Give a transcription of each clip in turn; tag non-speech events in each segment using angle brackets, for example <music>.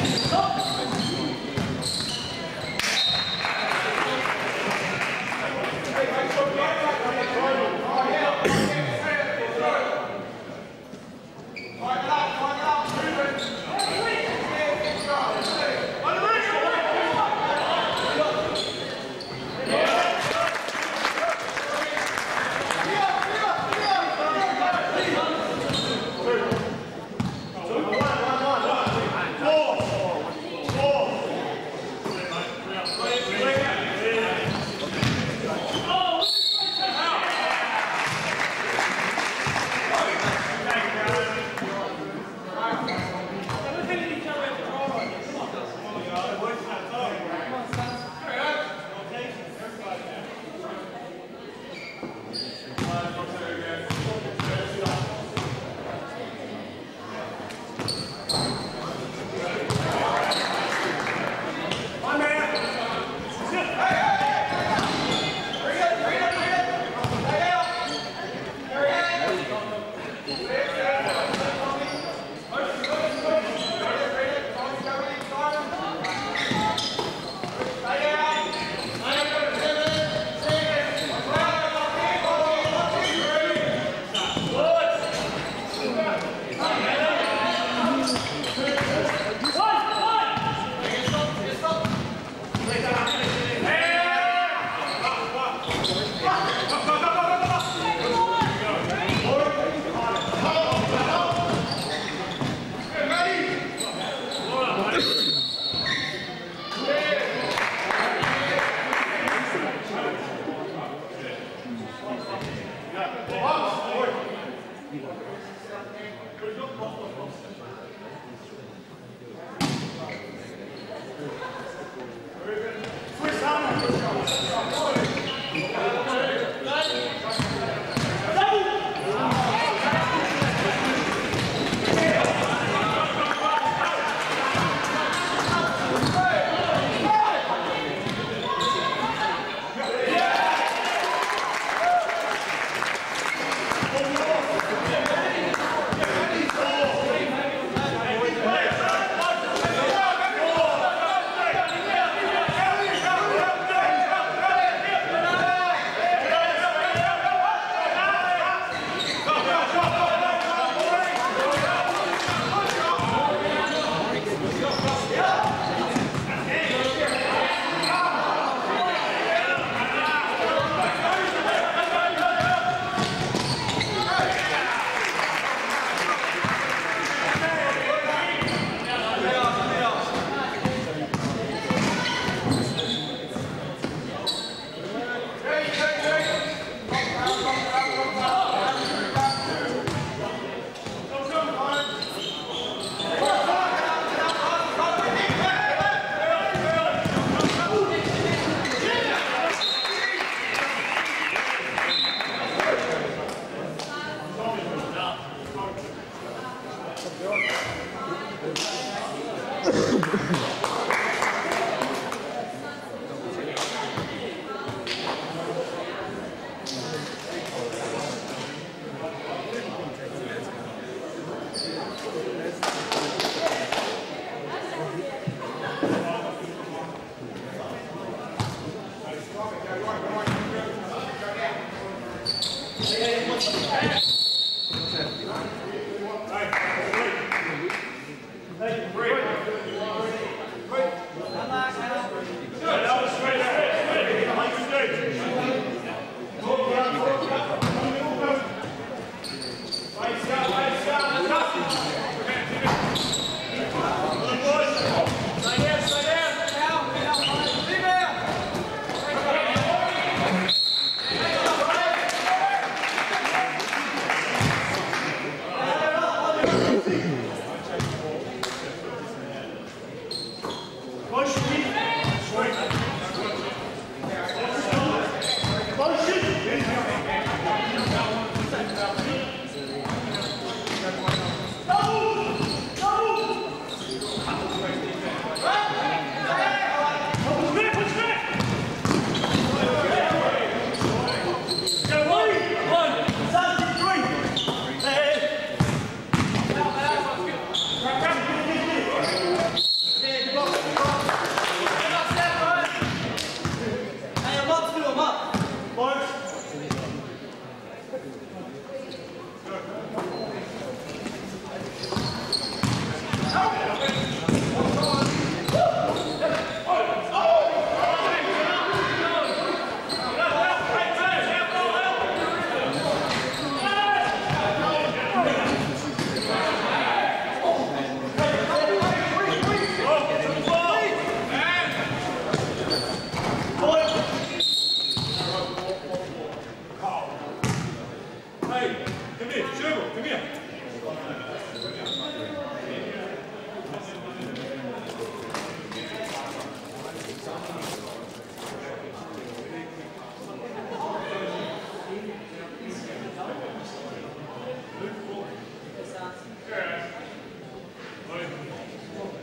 ストップ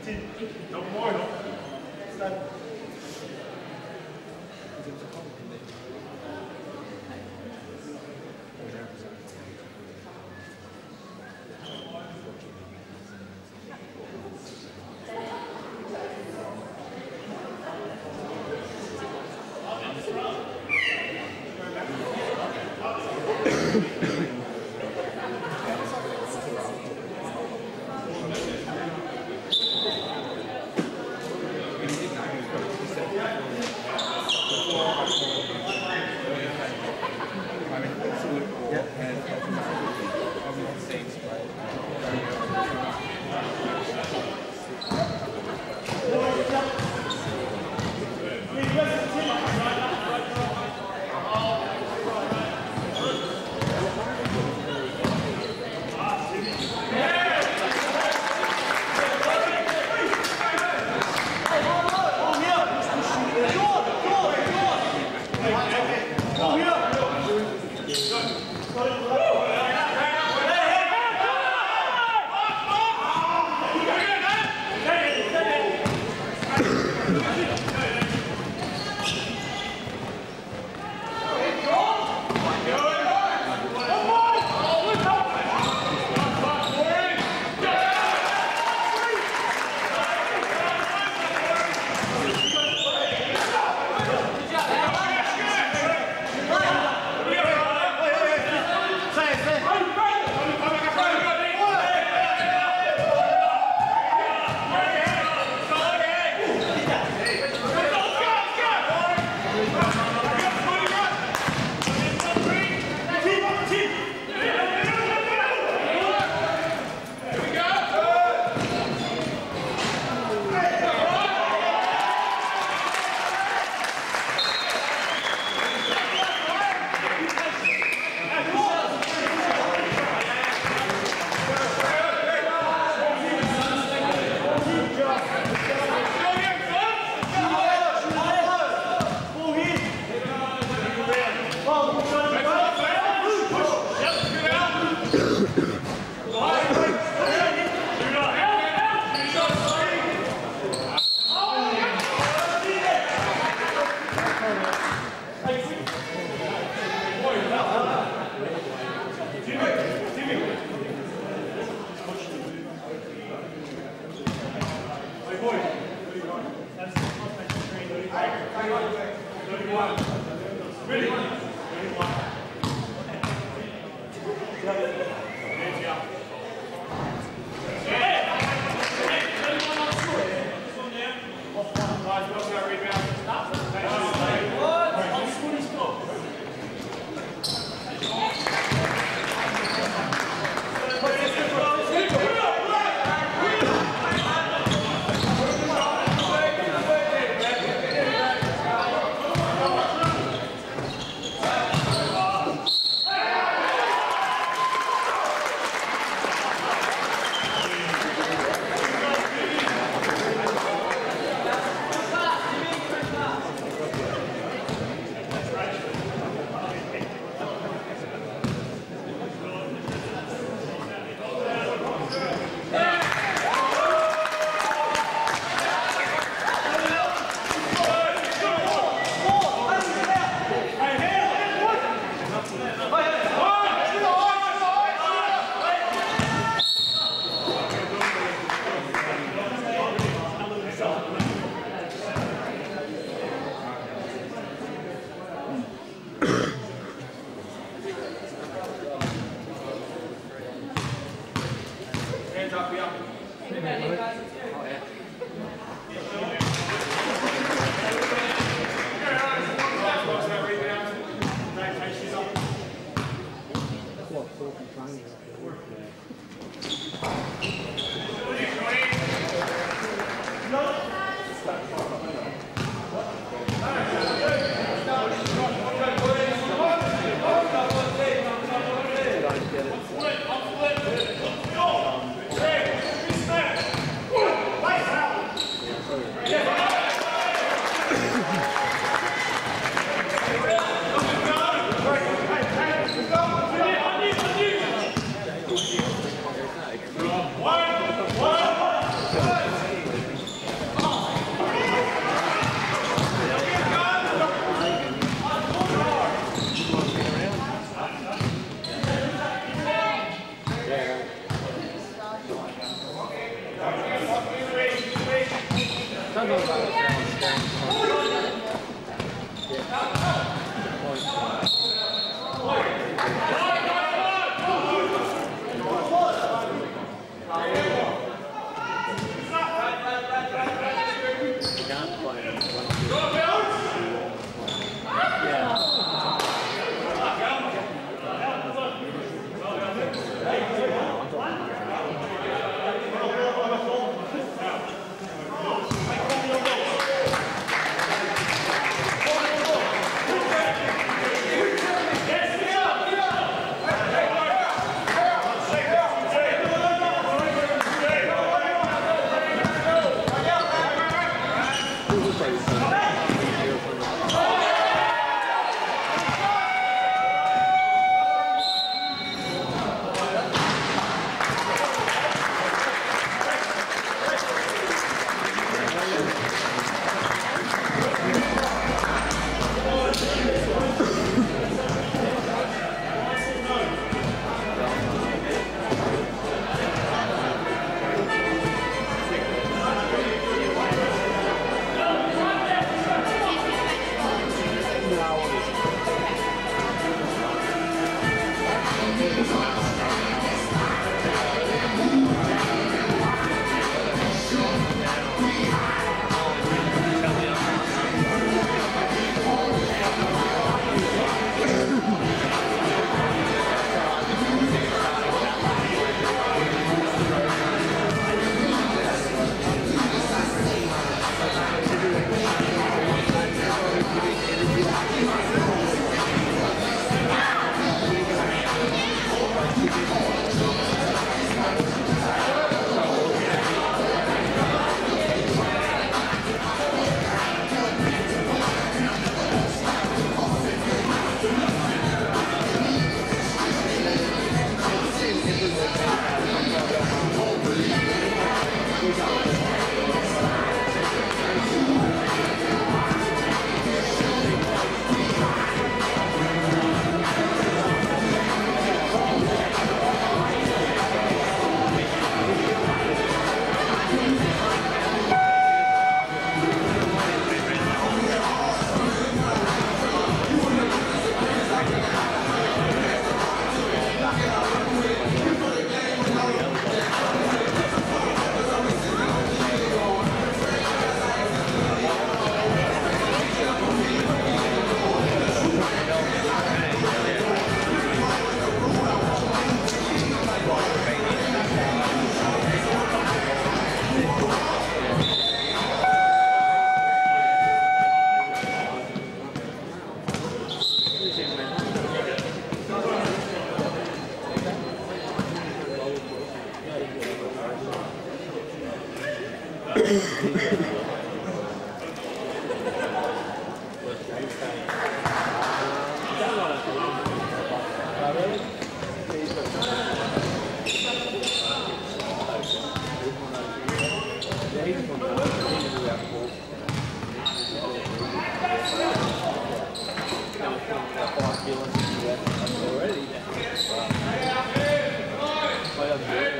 Hey,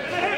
Yeah. <laughs>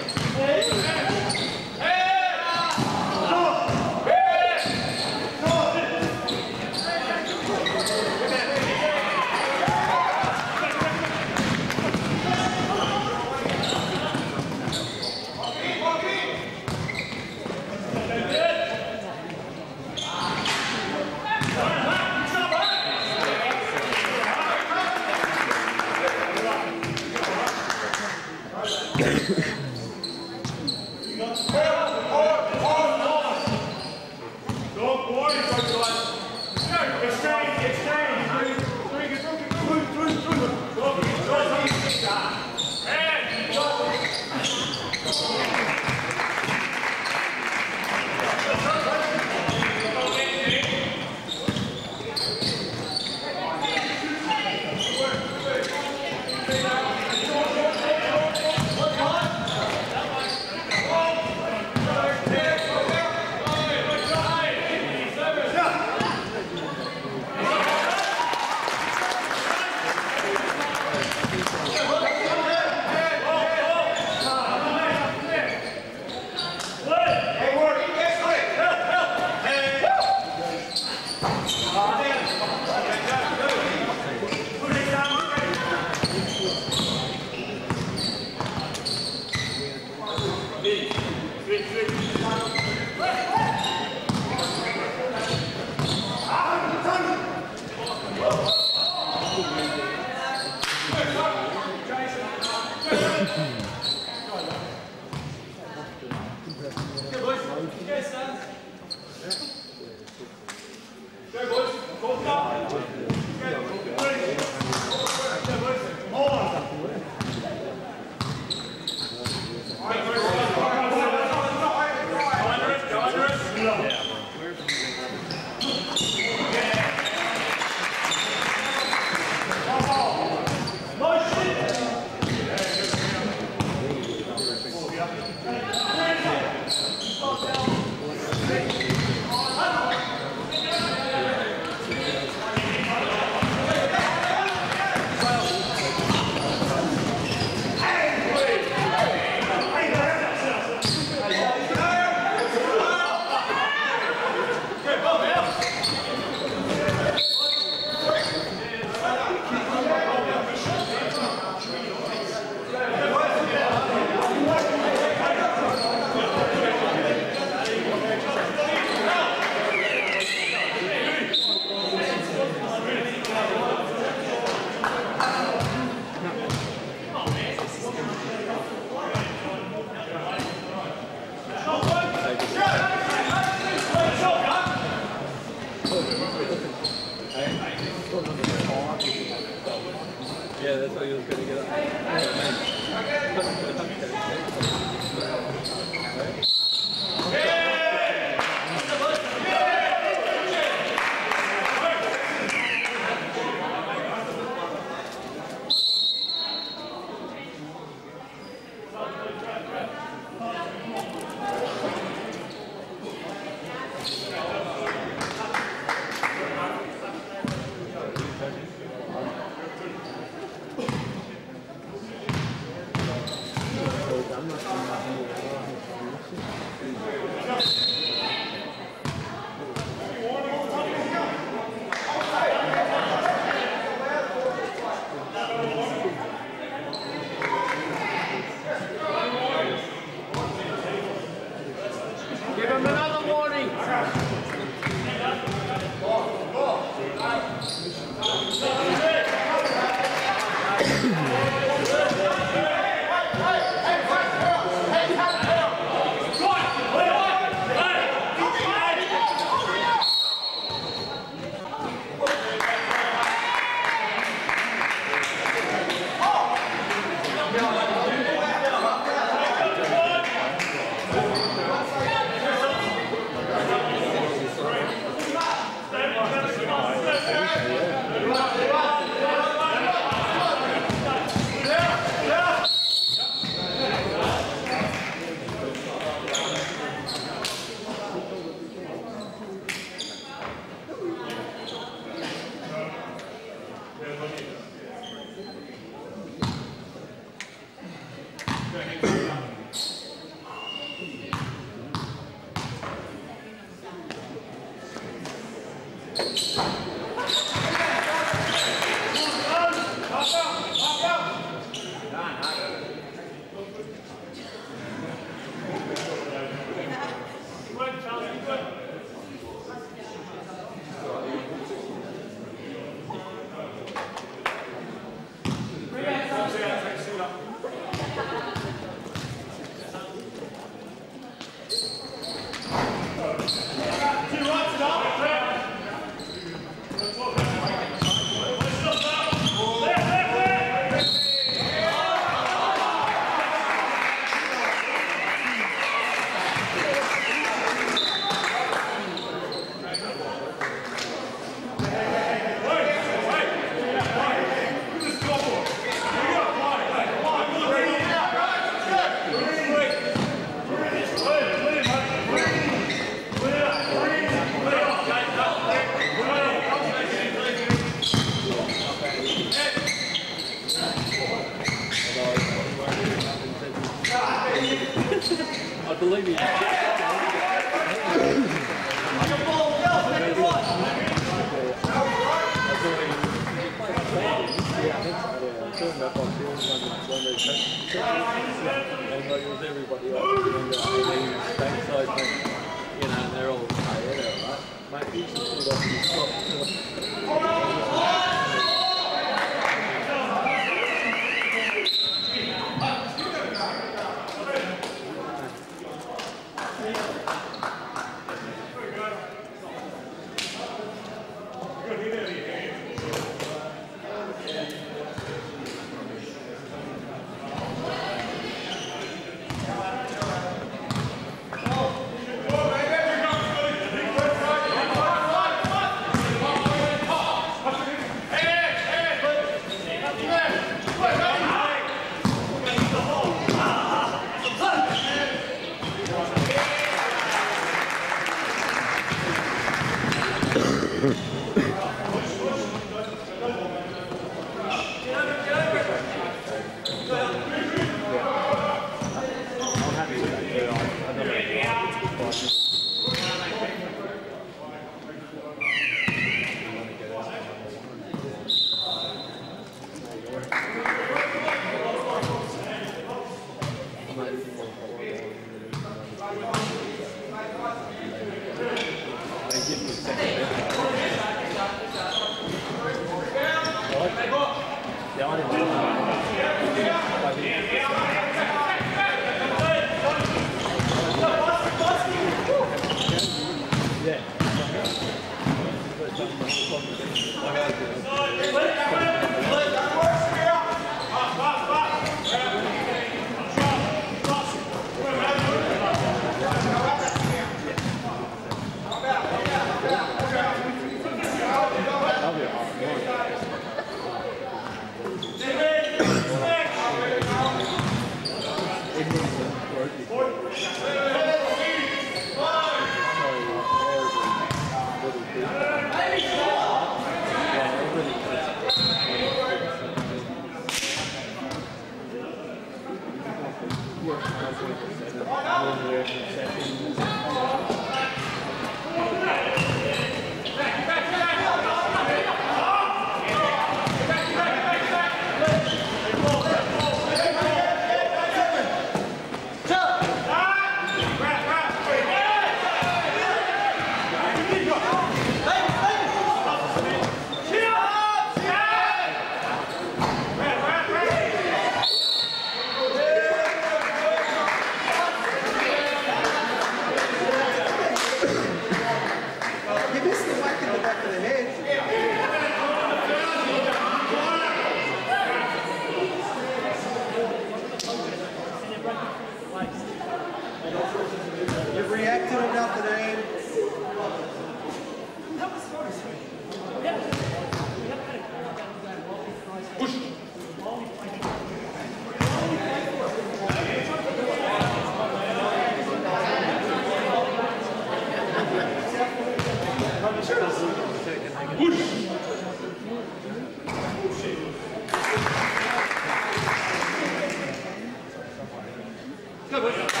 So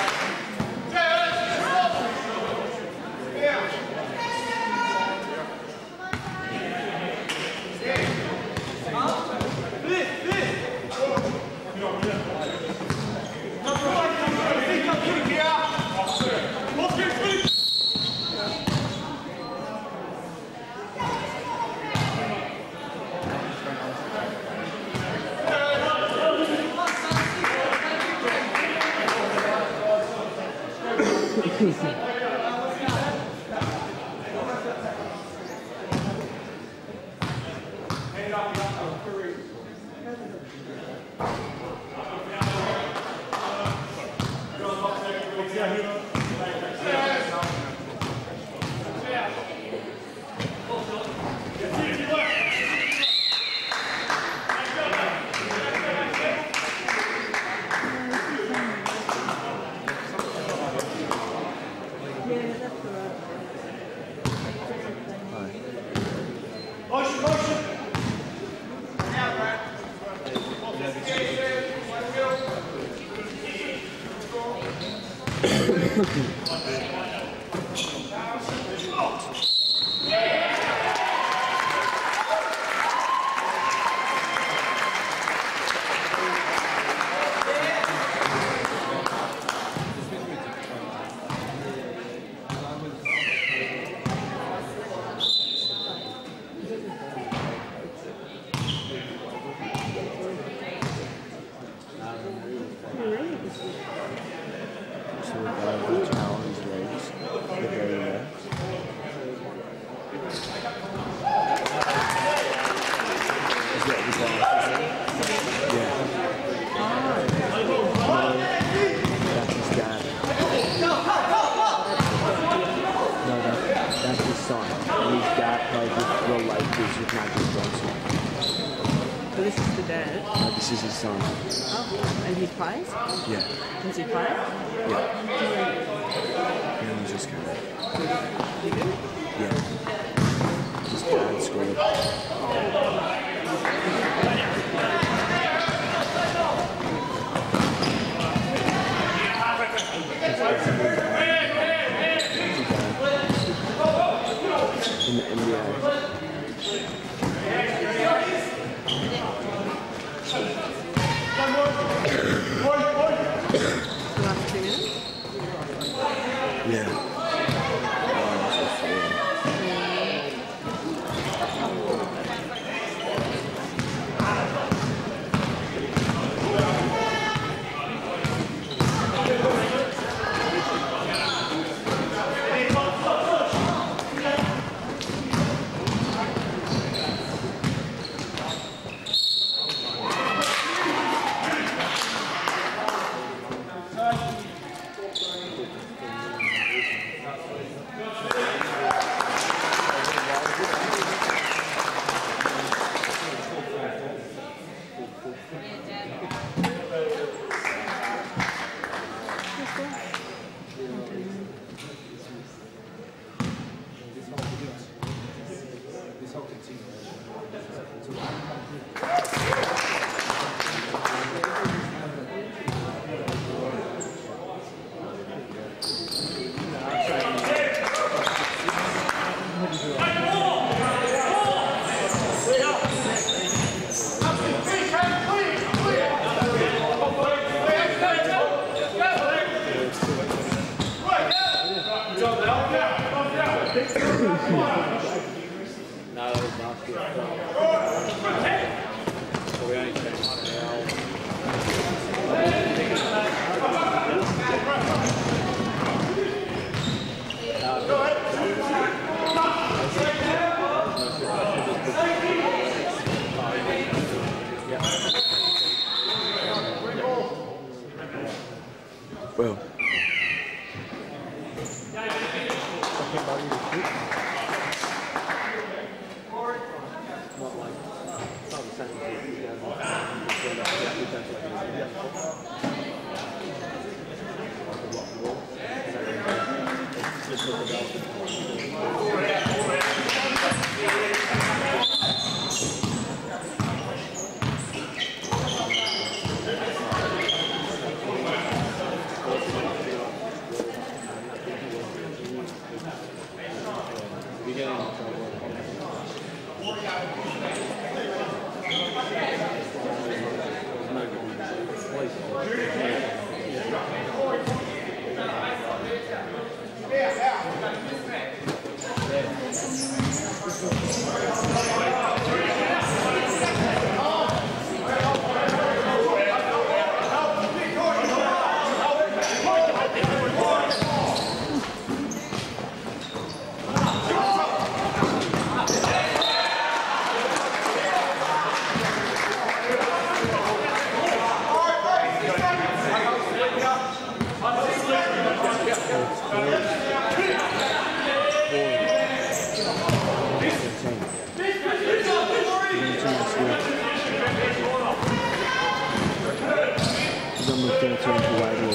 Mukhtar turned to Wagner.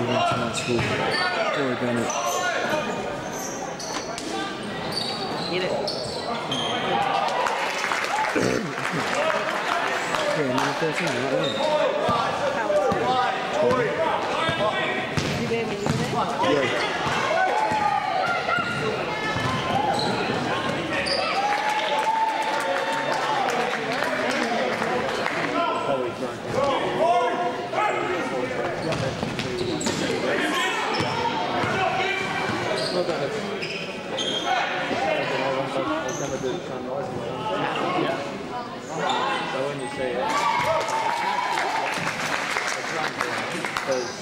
Even chance for Joey Bennett. Hit it. <coughs> yeah, number 13, right there. Yeah. the. Yeah. So when you say it, it's because